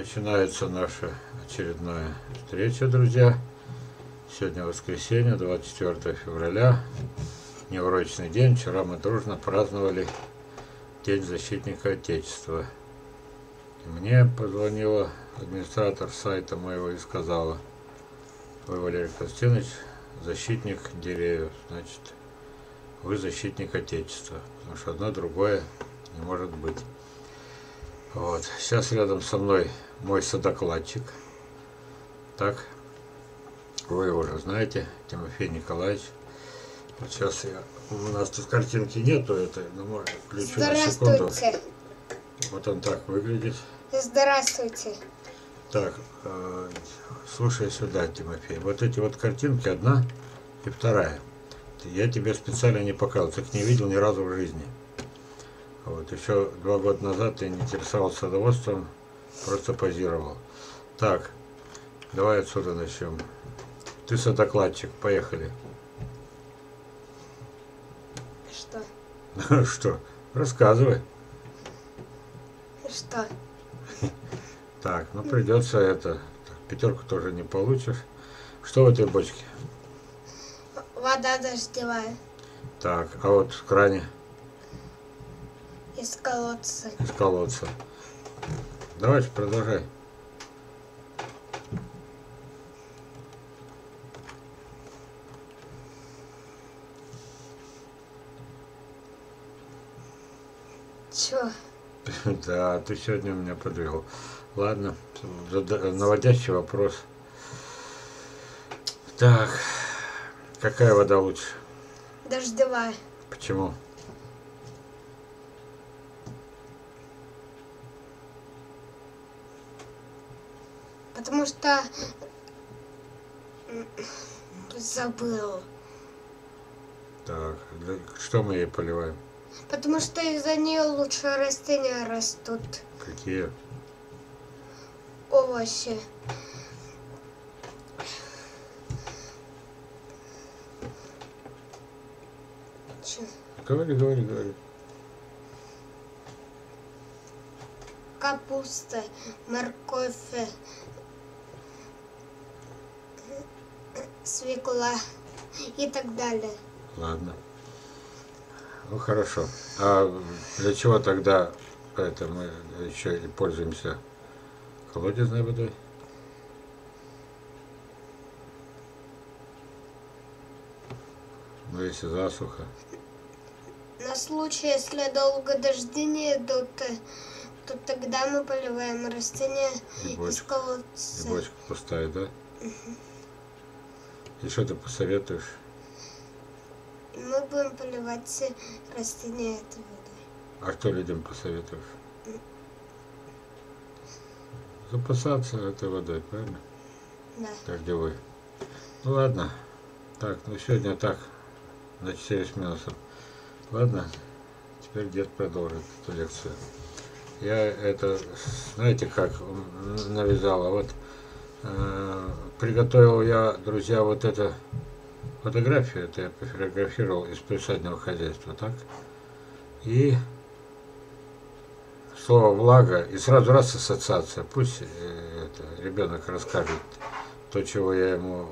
Начинается наша очередная встреча, друзья. Сегодня воскресенье, 24 февраля, неурочный день. Вчера мы дружно праздновали День защитника Отечества. И мне позвонила администратор сайта моего и сказала, вы, Валерий Константинович, защитник деревьев, значит, вы защитник Отечества, потому что одно другое не может быть. Вот. Сейчас рядом со мной мой садокладчик. Так, вы его уже знаете, Тимофей Николаевич. Вот сейчас я... У нас тут картинки нету этой, но может включу на секунду. Вот он так выглядит. Здравствуйте. Так, э, слушай сюда, Тимофей. Вот эти вот картинки, одна и вторая. Я тебе специально не показывал, ты их не видел ни разу в жизни. Вот, еще два года назад ты не интересовался садоводством, просто позировал. Так, давай отсюда начнем. Ты садокладчик, поехали. Что? Что? Рассказывай. Что? Так, ну придется это. Пятерку тоже не получишь. Что в этой бочке? Вода дождевая Так, а вот в кране из колодца. из колодца. Давайте продолжай. Чё? Да, ты сегодня меня подвел. Ладно, наводящий вопрос. Так, какая вода лучше? Дождевая. Почему? Потому что... Забыл. Так, что мы ей поливаем? Потому что из-за нее лучше растения растут. Какие? Овощи. Чё? Говори, говори, говори. Капуста, морковь, э, свекла и так далее. Ладно. Ну хорошо. А для чего тогда это мы еще и пользуемся колодезной водой? Ну если засуха. На случай, если долго дожди не идут, э, то тогда мы поливаем растения И из бочка. И колодца. бочка пустая, да? И что ты посоветуешь? Мы будем поливать все растения этой водой. А что людям посоветуешь? Запасаться этой водой, правильно? Да. Дождевой. Ну ладно. Так, ну сегодня так. На 4 с минусом. Ладно. Теперь дед продолжит эту лекцию. Я это, знаете, как навязала. Вот приготовил я, друзья, вот это фотографию. Это я пофотографировал из присадного хозяйства, так? И слово влага, и сразу раз ассоциация. Пусть э, это, ребенок расскажет то, чего я ему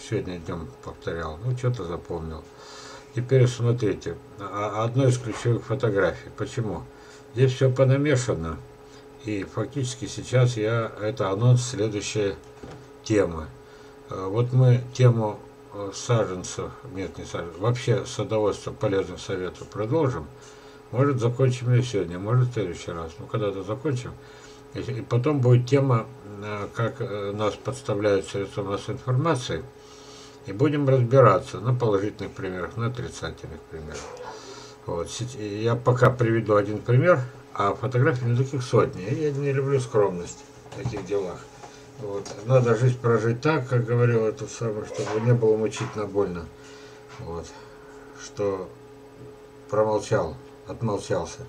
сегодня днем повторял. Ну, что-то запомнил. Теперь смотрите, а- одно из ключевых фотографий. Почему? Здесь все понамешано. И фактически сейчас я, это анонс следующей темы. Э, Вот мы тему э, саженцев, нет, не саженцев, вообще садоводство полезных советов продолжим. Может, закончим ее сегодня, может, в следующий раз. Ну, когда-то закончим. И потом будет тема, э, как э, нас подставляют средства массовой информации. И будем разбираться на положительных примерах, на отрицательных примерах. Вот. Я пока приведу один пример, а фотографий на таких сотни. Я не люблю скромность в таких делах. Вот. Надо жизнь прожить так, как говорил этот самый, чтобы не было мучительно больно. Вот. Что промолчал, отмолчался.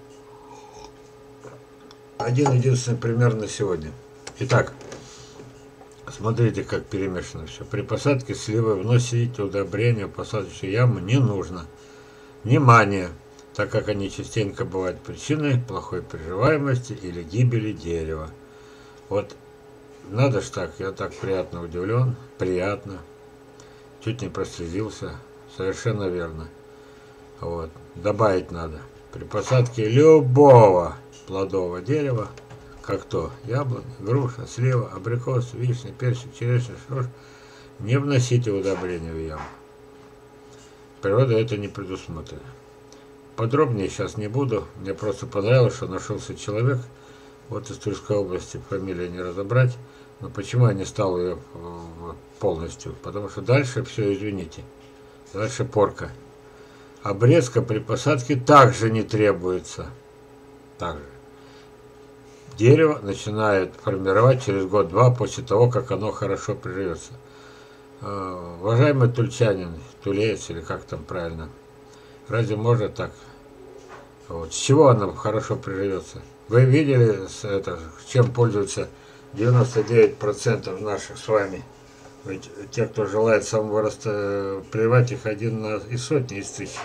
Один единственный пример на сегодня. Итак, смотрите, как перемешано все. При посадке сливы вносить удобрения в посадочную яму не нужно. Внимание! Так как они частенько бывают причиной плохой приживаемости или гибели дерева. Вот надо ж так, я так приятно удивлен, приятно. Чуть не прослезился, совершенно верно. Вот. Добавить надо. При посадке любого плодового дерева, как то яблоня, груша, слива, абрикос, вишня, персик, черешня, шош, не вносите удобрения в яму. Природа это не предусмотрена. Подробнее сейчас не буду. Мне просто понравилось, что нашелся человек, вот из Тульской области, фамилию не разобрать, но почему я не стал ее полностью? Потому что дальше все, извините, дальше порка. Обрезка при посадке также не требуется. Также. Дерево начинает формировать через год-два после того, как оно хорошо приживется. А, уважаемый тульчанин, тулеец или как там правильно, разве можно так? Вот. С чего оно хорошо приживется? Вы видели, это, чем пользуются 99% наших с вами? Ведь те, кто желает самого раста, прервать их один на, из сотни, из тысячи.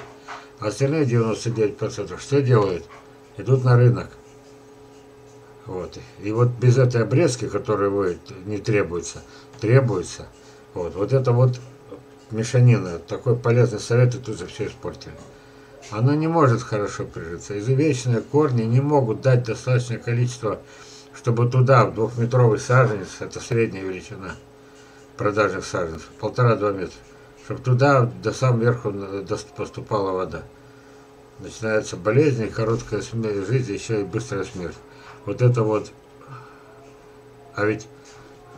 А остальные 99% что делают? Идут на рынок. Вот. И вот без этой обрезки, которая будет, не требуется, требуется – вот, вот это вот мешанина, такой полезный совет, и тут же все испортили. Она не может хорошо прижиться. Изувеченные корни не могут дать достаточное количество, чтобы туда, в двухметровый саженец, это средняя величина продажных саженцев, полтора-два метра, чтобы туда до самого верху поступала вода. Начинается болезнь, короткая жизнь, еще и быстрая смерть. Вот это вот, а ведь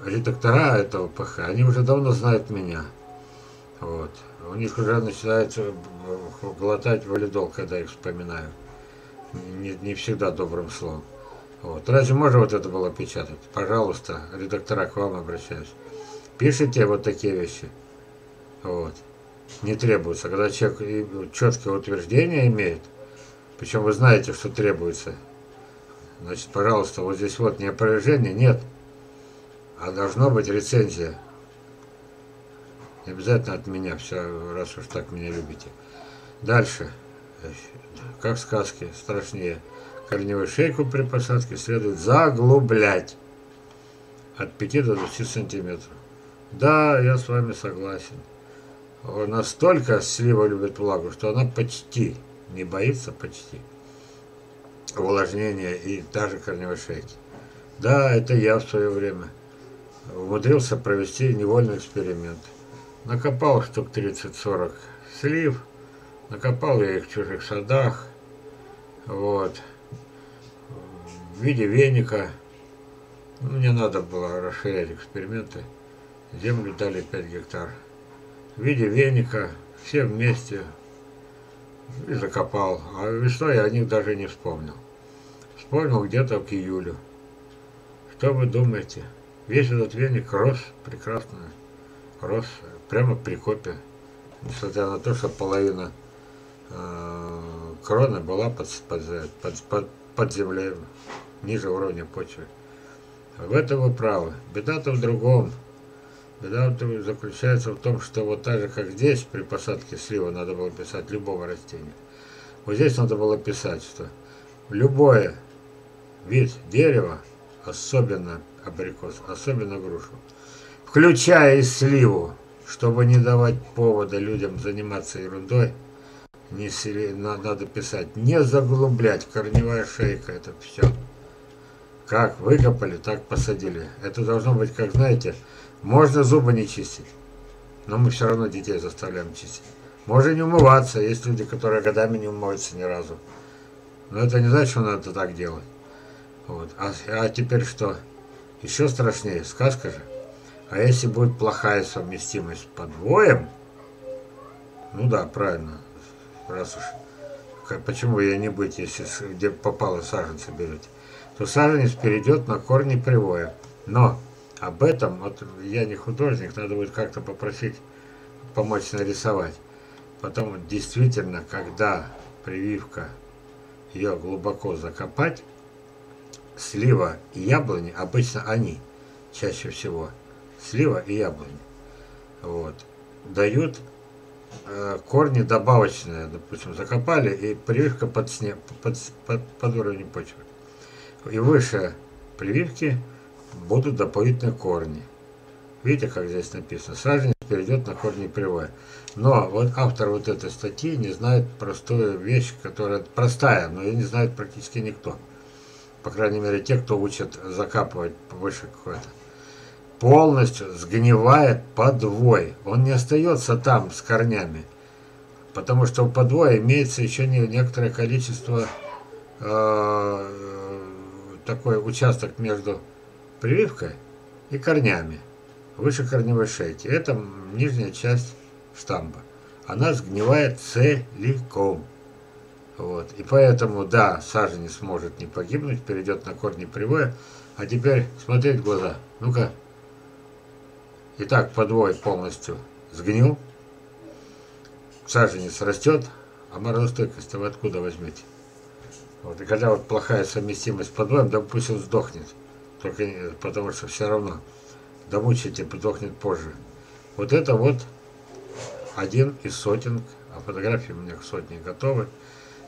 редактора этого ПХ, они уже давно знают меня. Вот. У них уже начинается глотать валидол, когда их вспоминаю. Не, не всегда добрым словом. Вот. Разве можно вот это было печатать? Пожалуйста, редактора, к вам обращаюсь. Пишите вот такие вещи. Вот. Не требуется. Когда человек четкие утверждения имеет, причем вы знаете, что требуется, значит, пожалуйста, вот здесь вот не опровержение, нет а должно быть рецензия. Обязательно от меня, все, раз уж так меня любите. Дальше, как сказки, страшнее. Корневую шейку при посадке следует заглублять от 5 до 20 сантиметров. Да, я с вами согласен. Настолько слива любит влагу, что она почти, не боится почти, увлажнения и даже корневой шейки. Да, это я в свое время умудрился провести невольный эксперимент. Накопал штук 30-40 слив, накопал я их в чужих садах, вот, в виде веника. Ну, мне надо было расширять эксперименты. Землю дали 5 гектар. В виде веника, все вместе, и закопал. А весной я о них даже не вспомнил. Вспомнил где-то к июлю. Что вы думаете? Весь этот веник рос прекрасно, рос прямо при копе, несмотря на то, что половина э, кроны была под, под, под, под, под землей, ниже уровня почвы. В этом вы правы. Беда-то в другом. Беда заключается в том, что вот так же, как здесь при посадке слива надо было писать любого растения. Вот здесь надо было писать, что любое вид дерева, особенно абрикос, особенно грушу, включая и сливу, чтобы не давать повода людям заниматься ерундой, не сли, надо писать, не заглублять, корневая шейка, это все. Как выкопали, так посадили. Это должно быть, как знаете, можно зубы не чистить, но мы все равно детей заставляем чистить. Можно не умываться, есть люди, которые годами не умываются ни разу. Но это не значит, что надо так делать. Вот. А, а теперь что? Еще страшнее, сказка же. А если будет плохая совместимость с подвоем, ну да, правильно, раз уж, почему я не быть, если где попало саженцы берете, то саженец перейдет на корни привоя. Но об этом, вот я не художник, надо будет как-то попросить помочь нарисовать. Потом действительно, когда прививка, ее глубоко закопать, слива и яблони, обычно они, чаще всего, слива и яблони, вот, дают э, корни добавочные, допустим, закопали, и прививка под, снег, под, под, под уровнем почвы. И выше прививки будут дополнительные корни. Видите, как здесь написано? Саженец перейдет на корни прямой. Но вот автор вот этой статьи не знает простую вещь, которая простая, но ее не знает практически никто. По крайней мере, те, кто учат закапывать выше какой-то. Полностью сгнивает подвой. Он не остается там с корнями. Потому что у подвоя имеется еще не некоторое количество э, такой участок между прививкой и корнями выше корневой шейки. Это нижняя часть штамба. Она сгнивает целиком. Вот. И поэтому, да, саженец может не погибнуть, перейдет на корни привоя. А теперь смотреть в глаза. Ну-ка. Итак, подвой полностью сгнил. Саженец растет, а морозостойкость вы откуда возьмете? Вот. И когда вот плохая совместимость подвоем, да пусть он сдохнет. Только потому что все равно домучите, подохнет позже. Вот это вот один из сотен, а фотографии у меня сотни готовы.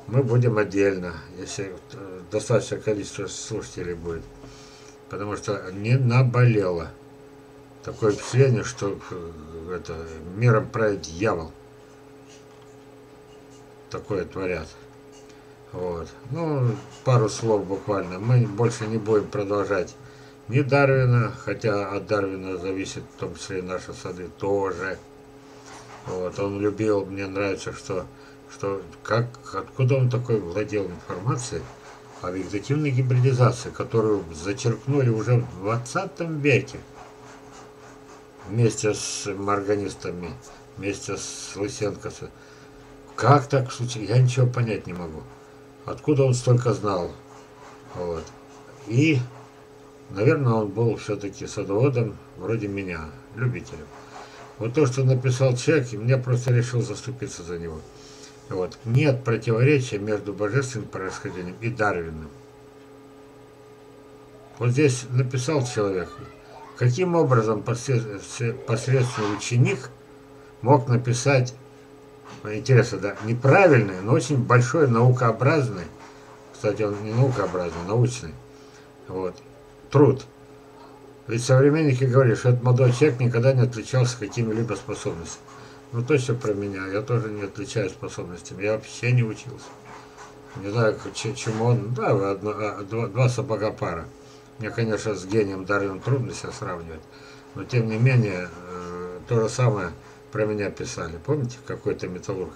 Мы будем отдельно, если э, достаточное количество слушателей будет. Потому что не наболело. Такое впечатление, что э, это миром правит дьявол. Такое творят. Вот. Ну, пару слов буквально. Мы больше не будем продолжать ни Дарвина, хотя от Дарвина зависит в том числе и наши сады тоже. Вот, он любил, мне нравится, что, что как, откуда он такой владел информацией о вегетативной гибридизации, которую зачеркнули уже в 20 веке вместе с марганистами, вместе с Лысенко. Как так случилось? Я ничего понять не могу. Откуда он столько знал? Вот. И Наверное, он был все-таки садоводом вроде меня, любителем. Вот то, что написал человек, я просто решил заступиться за него. Вот. Нет противоречия между божественным происхождением и Дарвином. Вот здесь написал человек, каким образом посредственный ученик мог написать, интересно, да, неправильный, но очень большой наукообразный, кстати, он не наукообразный, научный, вот, труд. Ведь современники говорят, что этот молодой человек никогда не отличался какими-либо способностями. Ну, точно про меня. Я тоже не отличаюсь способностями. Я вообще не учился. Не знаю, чему он... Да, одно, а, два, два сапога пара. Мне, конечно, с гением Дарвин трудно себя сравнивать. Но, тем не менее, э, то же самое про меня писали. Помните, какой-то металлург?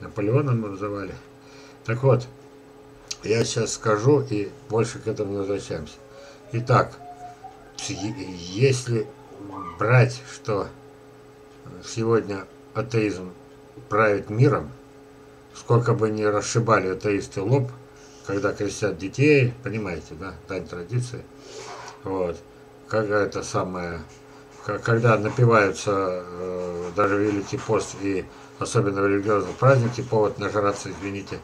Наполеоном мы называли. Так вот, я сейчас скажу, и больше к этому не возвращаемся. Итак, если брать, что сегодня атеизм правит миром, сколько бы ни расшибали атеисты лоб, когда крестят детей, понимаете, да, дань традиции, вот, когда это самое, когда напиваются э, даже Великий пост и особенно в религиозные праздники, повод нажраться, извините,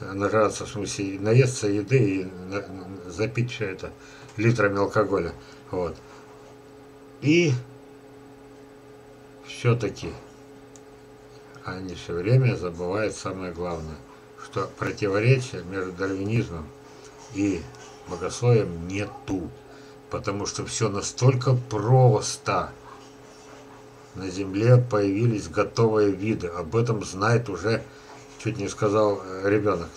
нажраться, в смысле, наесться еды и на, запить все это литрами алкоголя. Вот. И все-таки они все время забывают самое главное, что противоречия между дарвинизмом и богословием нету. Потому что все настолько просто. На Земле появились готовые виды. Об этом знает уже, чуть не сказал ребенок,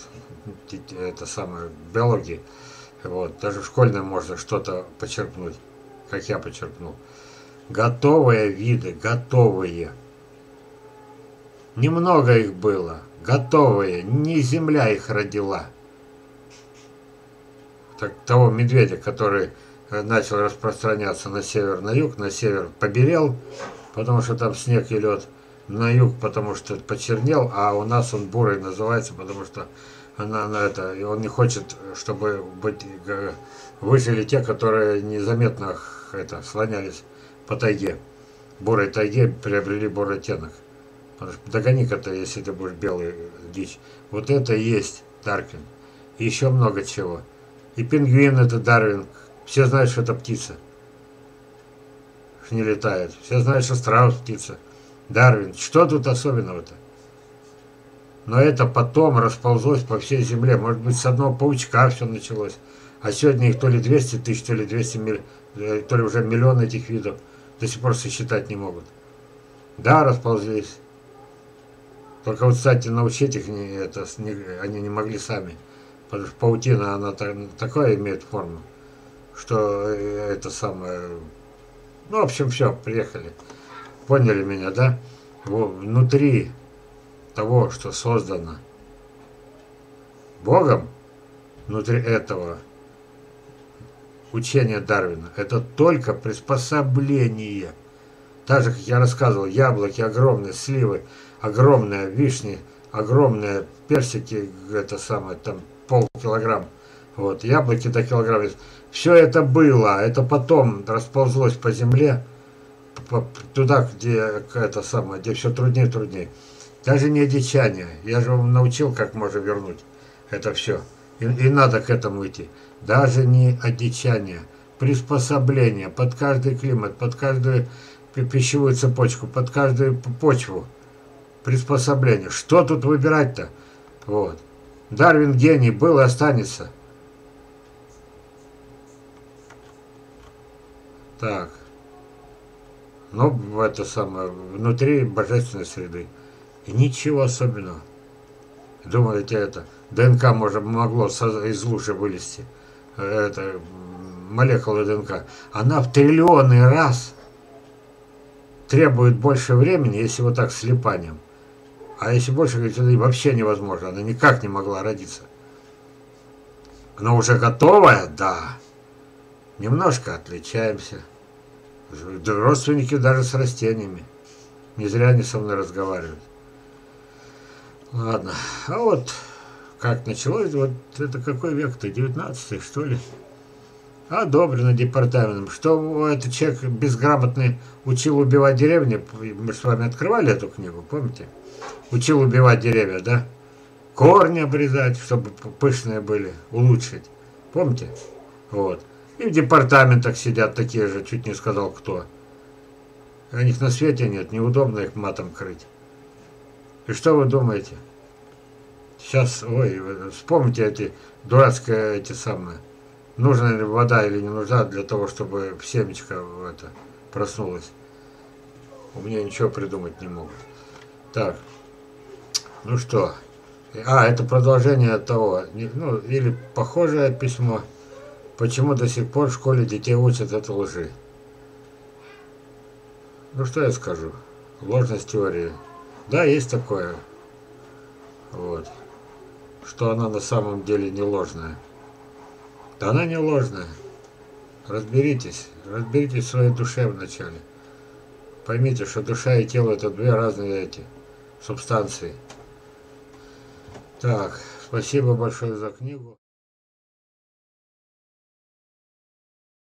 это самое, биологии. Вот, даже в школьном можно что-то почерпнуть, как я почерпнул. Готовые виды, готовые. Немного их было, готовые, не земля их родила. Так, того медведя, который э, начал распространяться на север, на юг, на север побелел, потому что там снег и лед, на юг, потому что почернел, а у нас он бурый называется, потому что она на это, и он не хочет, чтобы быть, выжили те, которые незаметно это, слонялись по тайге. Бурой тайге приобрели бурый оттенок. Догони-ка если ты будешь белый дичь. Вот это и есть Даркин. И еще много чего. И пингвин это Дарвин. Все знают, что это птица. Не летает. Все знают, что страус птица. Дарвин. Что тут особенного-то? Но это потом расползлось по всей земле. Может быть, с одного паучка все началось. А сегодня их то ли 200 тысяч, то ли 200 миль... э, то ли уже миллион этих видов, до сих пор сосчитать не могут. Да, расползлись. Только вот, кстати, научить их не, это, не, они не могли сами. Потому что паутина, она так, такое имеет форму, что э, это самое... Ну, в общем, все, приехали. Поняли меня, да? Внутри того, что создано Богом, внутри этого учения Дарвина, это только приспособление. Так же, как я рассказывал, яблоки огромные, сливы огромные, вишни огромные, персики, это самое, там полкилограмм, вот, яблоки до килограмма. Все это было, это потом расползлось по земле, туда, где это самое, где все труднее и труднее. Даже не одичание. Я же вам научил, как можно вернуть это все. И, и надо к этому идти. Даже не одичание, приспособление под каждый климат, под каждую пищевую цепочку, под каждую почву. Приспособление. Что тут выбирать-то? Вот. Дарвин гений был и останется. Так. Ну, это самое, внутри божественной среды. И ничего особенного. Думаете, это ДНК может, могло из лужи вылезти. Это молекула ДНК. Она в триллионный раз требует больше времени, если вот так слепанием. А если больше, говорит, это вообще невозможно. Она никак не могла родиться. Но уже готовая, да. Немножко отличаемся. Родственники даже с растениями. Не зря они со мной разговаривают. Ладно. А вот как началось, вот это какой век-то, 19 что ли? Одобрено департаментом. Что этот человек безграмотный учил убивать деревни, мы с вами открывали эту книгу, помните? Учил убивать деревья, да? Корни обрезать, чтобы пышные были, улучшить. Помните? Вот. И в департаментах сидят такие же, чуть не сказал кто. А них на свете нет, неудобно их матом крыть. И что вы думаете? Сейчас, ой, вспомните эти дурацкие эти самые. Нужна ли вода или не нужна для того, чтобы семечко это проснулось. У меня ничего придумать не могут. Так, ну что. А, это продолжение того, ну, или похожее письмо. Почему до сих пор в школе детей учат это лжи? Ну что я скажу? Ложность теории. Да, есть такое. Вот. Что она на самом деле не ложная. Да она не ложная. Разберитесь. Разберитесь в своей душе вначале. Поймите, что душа и тело это две разные эти субстанции. Так, спасибо большое за книгу.